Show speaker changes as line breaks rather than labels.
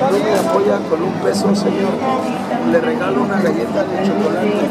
No me apoya con un peso, señor. Le regalo una galleta de chocolate.